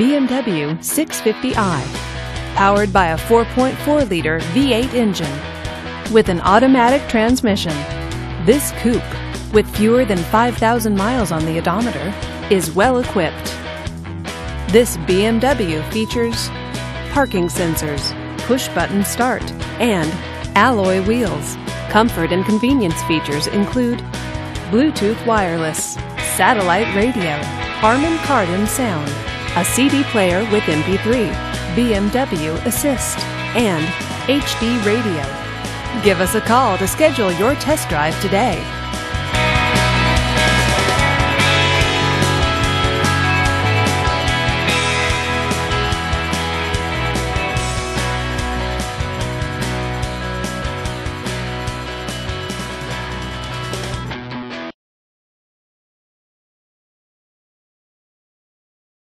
BMW 650i, powered by a 4.4-liter V8 engine with an automatic transmission. This coupe, with fewer than 5,000 miles on the odometer, is well equipped. This BMW features parking sensors, push-button start, and alloy wheels. Comfort and convenience features include Bluetooth wireless, satellite radio, Harman Kardon sound, a CD player with MP3, BMW Assist, and HD radio. Give us a call to schedule your test drive today.